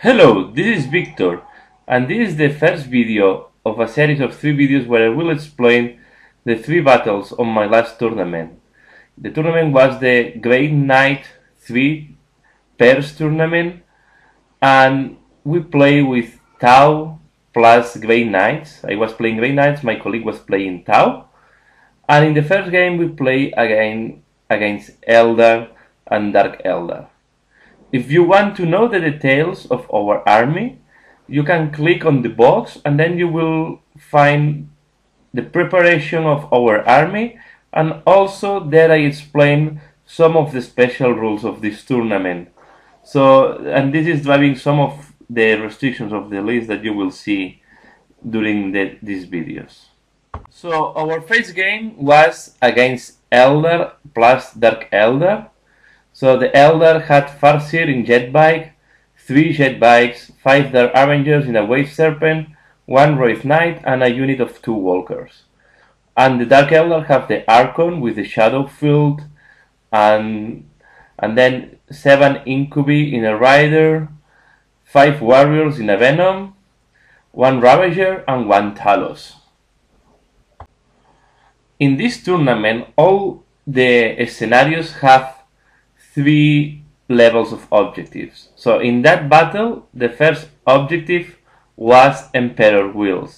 Hello, this is Victor, and this is the first video of a series of three videos where I will explain the three battles on my last tournament. The tournament was the Green Knight 3 pairs tournament, and we play with Tau plus Grey Knights. I was playing Grey Knights, my colleague was playing Tau, and in the first game we play again against Eldar and Dark Eldar. If you want to know the details of our army, you can click on the box and then you will find the preparation of our army and also there I explain some of the special rules of this tournament. So, and this is driving some of the restrictions of the list that you will see during the, these videos. So our first game was against Eldar plus Dark Eldar so the Eldar had Farseer in Jetbike, three Jetbikes, five Dark Avengers in a Wave Serpent, one Wraith Knight, and a unit of two Walkers. And the Dark Eldar have the Archon with the Shadow Field, and and then seven Incubi in a Raider, five Warriors in a Venom, one Ravager, and one Talos. In this tournament, all the scenarios have three levels of objectives. So in that battle, the first objective was Emperor's Will.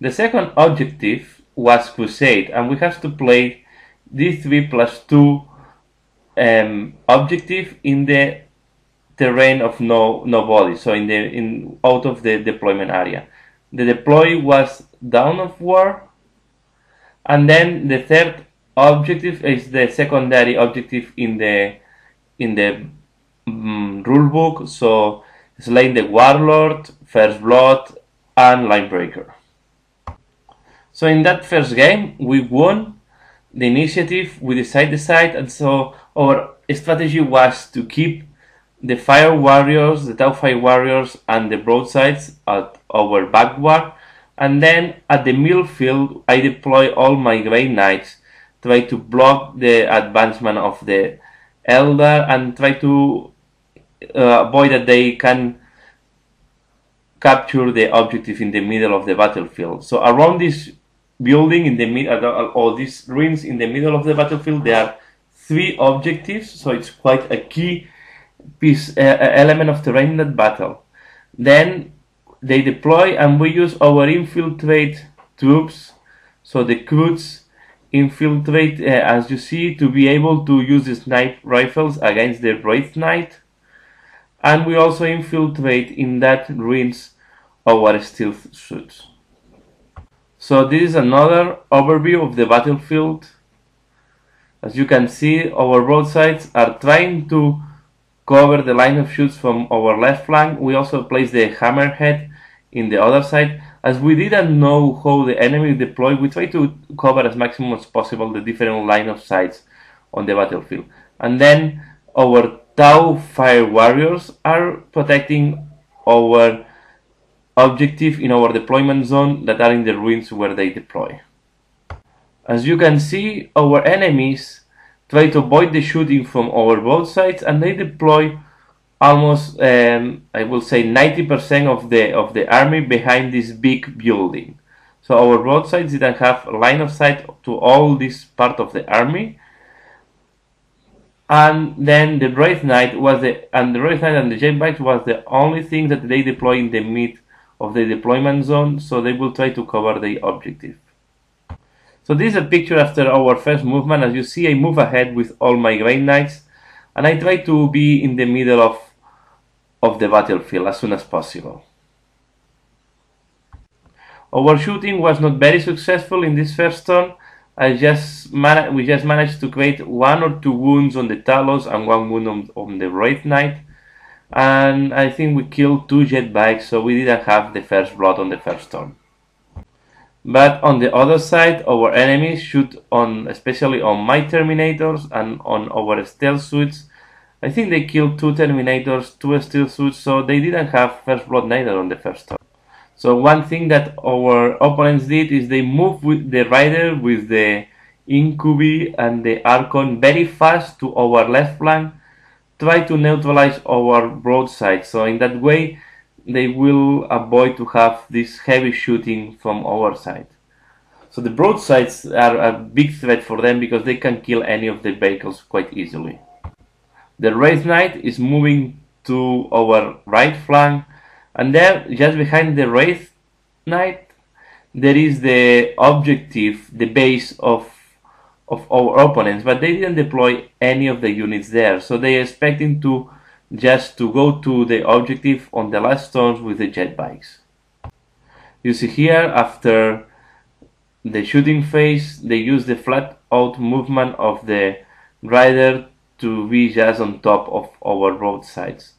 The second objective was Crusade, and we have to play D3 plus 2 um, objective in the terrain of no nobody, so in the in out of the deployment area. The deploy was Dawn of War, and then the third objective is the secondary objective in the in the um, rulebook. So Slaying the Warlord, First Blood, and Linebreaker. So in that first game, we won the initiative, we decided the side, and so our strategy was to keep the Fire Warriors, the Tau Fire Warriors, and the Broadsides at our backward, and then at the middle field, I deploy all my Grey Knights, try to block the advancement of the Eldar and try to uh, avoid that they can capture the objective in the middle of the battlefield. So around this building in the middle, uh, or these ruins in the middle of the battlefield, there are three objectives. So it's quite a key piece uh, uh element of terrain in that battle. Then they deploy, and we use our infiltrate troops. So the Kroots infiltrate, uh, as you see, to be able to use the snipe rifles against the Wraith Knight. And we also infiltrate in that ruins our stealth suits. So this is another overview of the battlefield. As you can see, our broadsides are trying to cover the line of shoots from our left flank. We also place the hammerhead in the other side as we didn't know how the enemy deployed, we tried to cover as maximum as possible the different line of sights on the battlefield. And then our Tau Fire Warriors are protecting our objective in our deployment zone that are in the ruins where they deploy. As you can see, our enemies try to avoid the shooting from our both sides and they deploy almost um, I will say 90% of the of the army behind this big building. So our broadsides didn't have line of sight to all this part of the army. And then the Wraith Knight was the and the Wraith Knight and the Jetbikes was the only thing that they deploy in the mid of the deployment zone, so they will try to cover the objective. So this is a picture after our first movement. As you see, I move ahead with all my Grey Knights, and I try to be in the middle of of the battlefield as soon as possible. Our shooting was not very successful in this first turn. I just we just managed to create one or two wounds on the Talos and one wound on, on the Wraith Knight. And I think we killed two Jetbikes, so we didn't have the first blood on the first turn. But on the other side, our enemies shoot on, especially on my Terminators and on our stealth suits, I think they killed two Terminators, two Steel Suits, so they didn't have First Blood neither on the first turn. So one thing that our opponents did is they moved with the Raider with the Incubi and the Archon very fast to our left flank, try to neutralize our broadside. So in that way, they will avoid to have this heavy shooting from our side. So the broadsides are a big threat for them because they can kill any of the vehicles quite easily. The Wraith Knight is moving to our right flank and then just behind the Wraith Knight there is the objective, the base of of our opponents, but they didn't deploy any of the units there, so they are expecting to just to go to the objective on the last turns with the jet bikes. You see here, after the shooting phase, they use the flat out movement of the Raider to be just on top of our broadsides.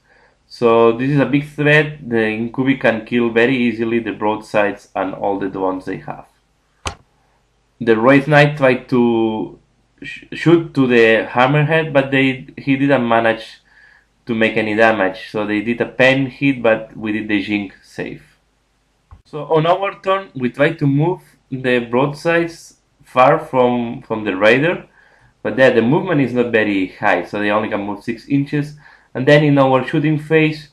So this is a big threat. The Incubi can kill very easily the broadsides and all the ones they have. The Wraith Knight tried to sh shoot to the Hammerhead, but they he didn't manage to make any damage. So they did a pen hit, but we did the Jink save. So on our turn, we try to move the broadsides far from, from the Raider, but there the movement is not very high, so they only can move 6 inches. And then in our shooting phase,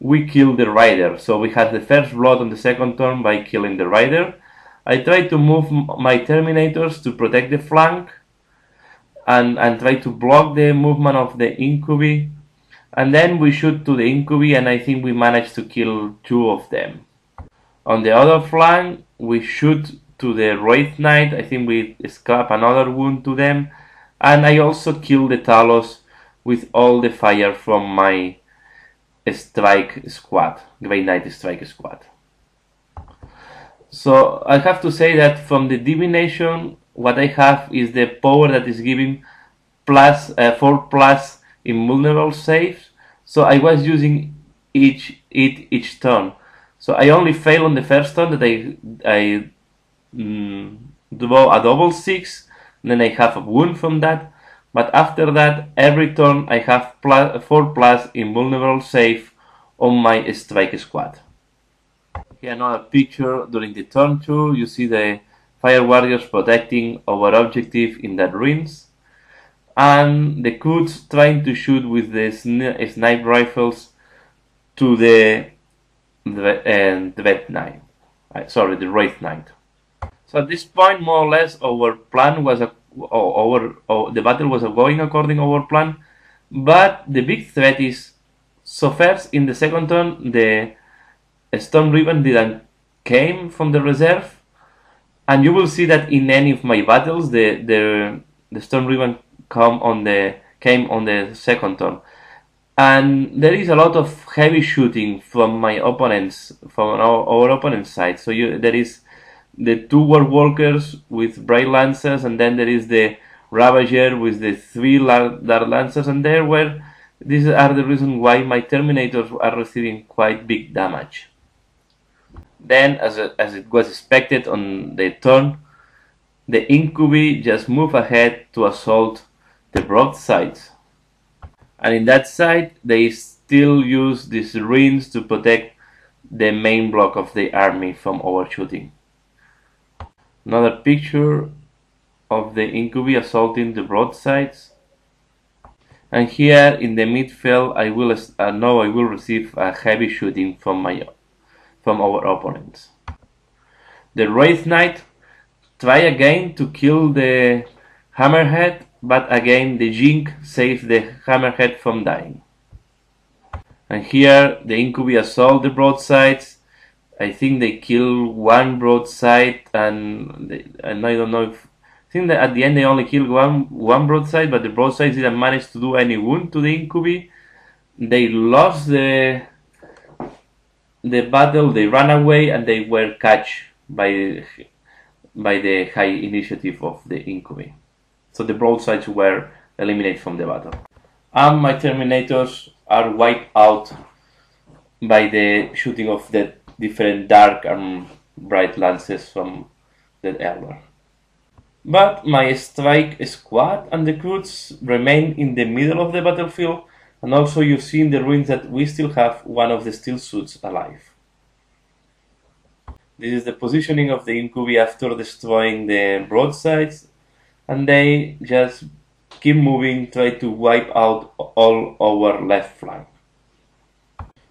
we kill the Raider. So we had the first blood on the second turn by killing the Raider. I try to move my Terminators to protect the flank and, and try to block the movement of the Incubi and then we shoot to the Incubi and I think we managed to kill two of them. On the other flank, we shoot to the Wraith Knight, I think we scrap another wound to them, and I also killed the Talos with all the fire from my strike squad, Grey Knight strike squad. So I have to say that from the divination, what I have is the power that is giving plus uh, 4 plus invulnerable saves. So I was using each it each turn. So I only fail on the first turn that I I mm, do a double six, then I have a wound from that. But after that, every turn I have plus, 4 plus invulnerable save on my strike squad. Here another picture during the turn 2, you see the fire warriors protecting our objective in that ruins and the Kroots trying to shoot with the sn sniper rifles to the the, uh, the Vet Knight. Uh, sorry, the Wraith Knight. So at this point, more or less, our plan was a, our, our the battle was going according to our plan, but the big threat is so first in the second turn the Storm Raven didn't came from the reserve, and you will see that in any of my battles the the the Storm Raven come on the came on the second turn. And there is a lot of heavy shooting from my opponents from our, our opponent's side. So you, there is the two war walkers with bright lances, and then there is the ravager with the three dark lancers and there where these are the reason why my terminators are receiving quite big damage then as, a, as it was expected on the turn the incubi just move ahead to assault the broadsides. And in that side, they still use these rings to protect the main block of the army from overshooting. Another picture of the incubi assaulting the broadsides. And here in the midfield, I will uh, know I will receive a heavy shooting from my from our opponents. The Wraith Knight try again to kill the Hammerhead but again the Jink saves the Hammerhead from dying. And here the Incubi assault the broadsides. I think they kill one broadside and they, and I don't know if I think that at the end they only killed one one broadside, but the broadsides didn't manage to do any wound to the Incubi. They lost the the battle, they ran away and they were catched by by the high initiative of the Incubi so the broadsides were eliminated from the battle. And my Terminators are wiped out by the shooting of the different dark and bright lances from the Eldar. But my strike squad and the crews remain in the middle of the battlefield, and also you see in the ruins that we still have one of the steel suits alive. This is the positioning of the Incubi after destroying the broadsides and they just keep moving, try to wipe out all our left flank.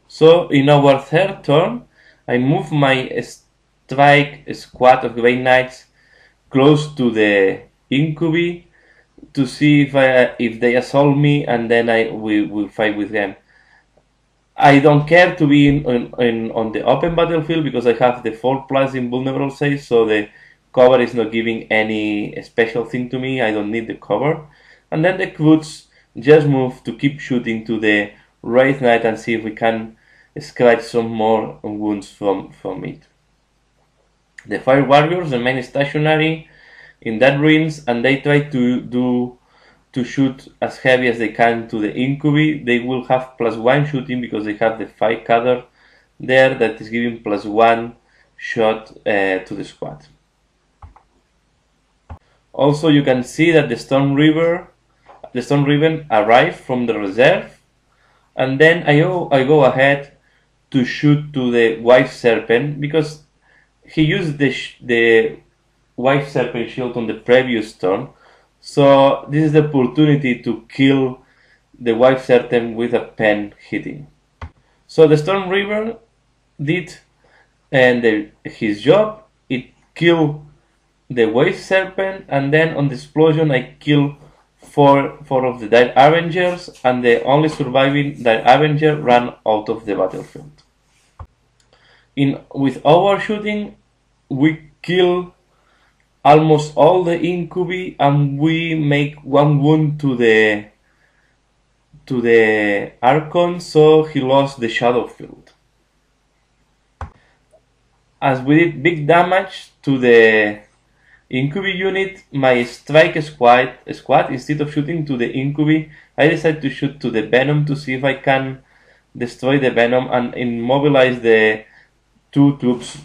So in our third turn, I move my strike squad of Grey Knights close to the Incubi to see if I, if they assault me and then I will fight with them. I don't care to be in, in, in, on the open battlefield because I have the 4 plus invulnerable save, so the cover is not giving any special thing to me. I don't need the cover. And then the Kroots just move to keep shooting to the Wraith Knight and see if we can scratch some more wounds from, from it. The Fire Warriors remain stationary in that ruins and they try to do to shoot as heavy as they can to the incubi. They will have plus one shooting because they have the five cutter there that is giving plus one shot uh, to the squad. Also, you can see that the Storm Raven, the Storm Raven arrived from the reserve, and then I go I go ahead to shoot to the Wave Serpent because he used the the Wave Serpent shield on the previous turn. So this is the opportunity to kill the Wave Serpent with a pen hitting. So the Storm Raven did and the, his job. It killed the Wave Serpent and then on the explosion I killed four, four of the Dire Avengers and the only surviving Dire Avenger ran out of the battlefield. In with our shooting we kill almost all the incubi and we make one wound to the to the Archon so he lost the shadow field. As we did big damage to the Incubi unit, my strike squad, squad instead of shooting to the Incubi, I decided to shoot to the Venom to see if I can destroy the Venom and immobilize the two troops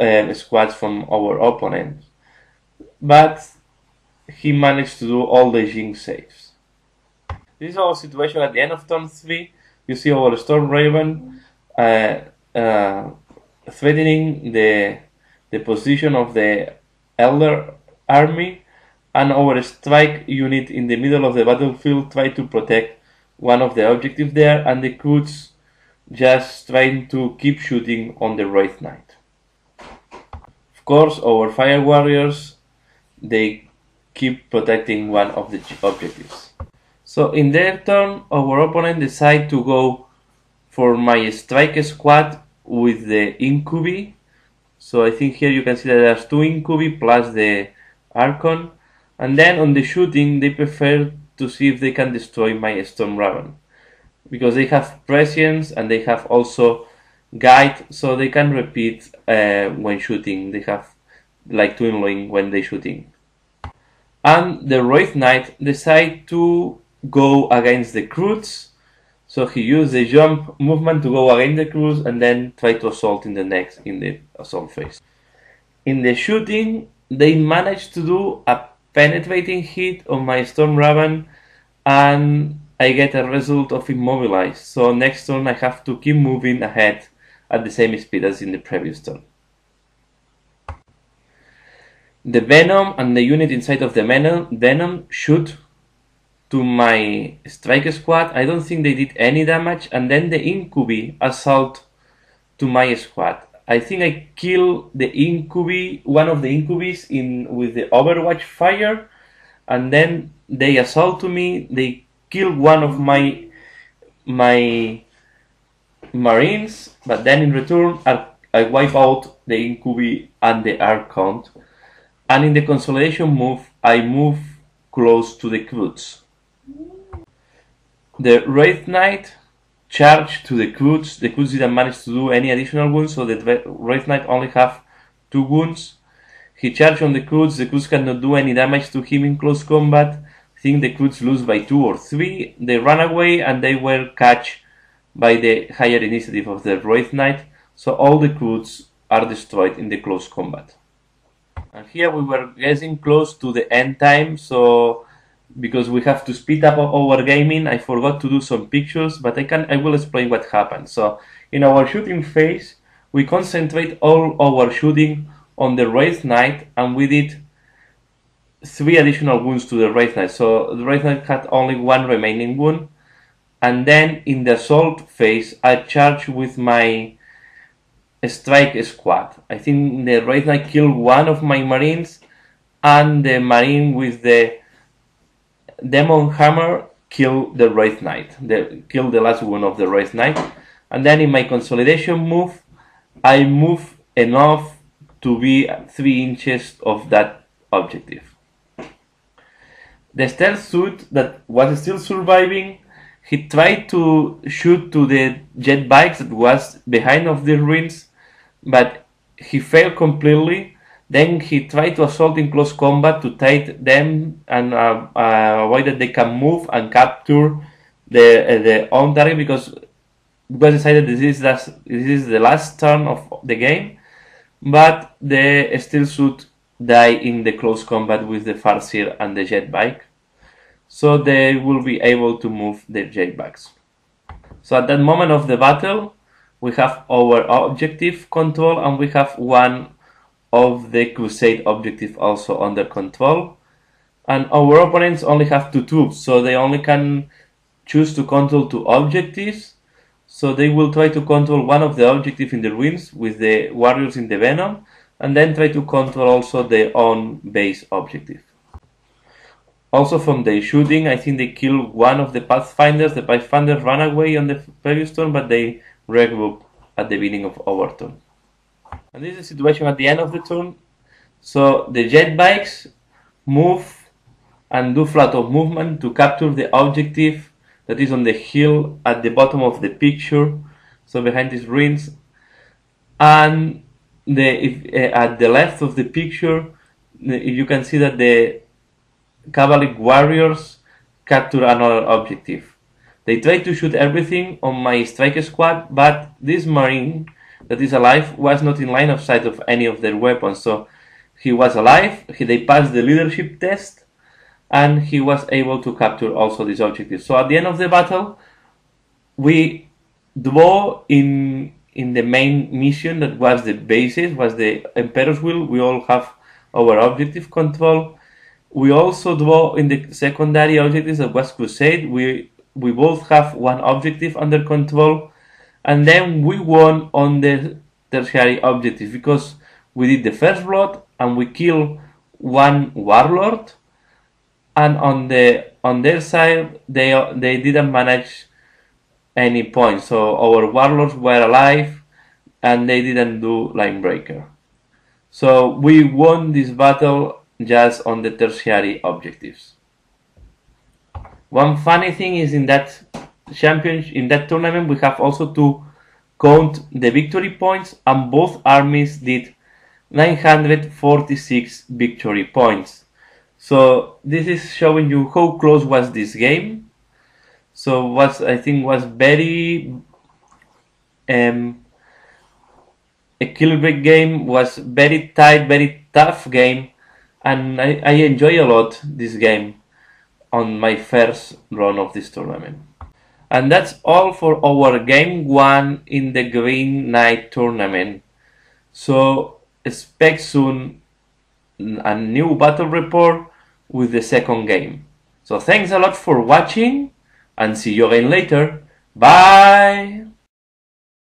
uh, squads from our opponent but he managed to do all the Jink saves. This is our situation at the end of turn 3. You see our Storm Raven uh, uh, threatening the, the position of the Eldar army and our strike unit in the middle of the battlefield try to protect one of the objectives there and the Kroots just trying to keep shooting on the Wraith Knight. Of course, our Fire Warriors they keep protecting one of the objectives. So in their turn, our opponent decide to go for my strike squad with the incubi. So I think here you can see that there's two incubi plus the Archon. And then on the shooting, they prefer to see if they can destroy my Storm Raven. Because they have prescience and they have also guide, so they can repeat uh, when shooting. They have like twinning when they shooting and the Wraith Knight decide to go against the Kroots. So he used the jump movement to go against the Kroots and then try to assault in the next in the assault phase. In the shooting, they managed to do a penetrating hit on my Storm Raven and I get a result of immobilized. So next turn I have to keep moving ahead at the same speed as in the previous turn. The Venom and the unit inside of the Venom, Venom shoot to my strike squad. I don't think they did any damage. And then the Incubi assault to my squad. I think I kill the Incubi, one of the Incubis in with the Overwatch fire. And then they assault to me. They kill one of my my Marines. But then in return, I, wipe out the Incubi and the Archon and in the consolidation move I move close to the Kroots. The Wraith Knight charged to the Kroots. The Kroots didn't manage to do any additional wounds, so the Wraith Knight only have two wounds. He charged on the Kroots. The Kroots cannot do any damage to him in close combat. Think the Kroots lose by two or three. They run away and they were catch by the higher initiative of the Wraith Knight. So all the Kroots are destroyed in the close combat. And here we were getting close to the end time, so because we have to speed up our gaming, I forgot to do some pictures, but I can I will explain what happened. So in our shooting phase, we concentrate all our shooting on the Wraith Knight, and we did three additional wounds to the Wraith Knight. So the Wraith Knight had only one remaining wound. And then in the assault phase, I charged with my strike squad. I think the Wraith Knight killed one of my marines, and the marine with the Demon Hammer killed the Wraith Knight. The, killed the last one of the Wraith Knight. And then in my consolidation move, I move enough to be 3 inches of that objective. The stealth suit that was still surviving, he tried to shoot to the jet bikes that was behind of the ruins, but he failed completely. Then he tried to assault in close combat to take them and uh, uh, avoid that they can move and capture the uh, the own target because it was decided this is this is the last turn of the game, but the steel suit die in the close combat with the Farseer and the jet bike, so they will be able to move their jetbikes. So at that moment of the battle, we have our objective control and we have one of the crusade objective also under control. And our opponents only have two tools so they only can choose to control two objectives. So they will try to control one of the objectives in the ruins with the warriors in the venom and then try to control also their own base objective also from the shooting i think they killed one of the pathfinders the pathfinders ran away on the previous turn but they regroup at the beginning of our turn. And this is the situation at the end of the turn. So the jet bikes move and do flat of movement to capture the objective that is on the hill at the bottom of the picture. So behind these ruins. And the if, uh, at the left of the picture, you can see that the Kabalite Warriors capture another objective. They tried to shoot everything on my strike squad, but this marine that is alive was not in line of sight of any of their weapons. So he was alive, he, they passed the leadership test, and he was able to capture also this objective. So at the end of the battle, we draw in in the main mission that was the basis, was the Emperor's Will. We all have our objective control. We also draw in the secondary objectives that was Crusade. We we both have one objective under control and then we won on the tertiary objective because we did the first blood and we killed one warlord and on the on their side they they didn't manage any point. so our warlords were alive and they didn't do line breaker so we won this battle just on the tertiary objectives one funny thing is in that championship, in that tournament, we have also to count the victory points, and both armies did 946 victory points. So this is showing you how close was this game. So what I think was very um, a Killbreak game was very tight, very tough game, and I, I enjoy a lot this game on my first run of this tournament. And that's all for our game 1 in the Green Knight tournament. So expect soon a new battle report with the second game. So thanks a lot for watching and see you again later. Bye!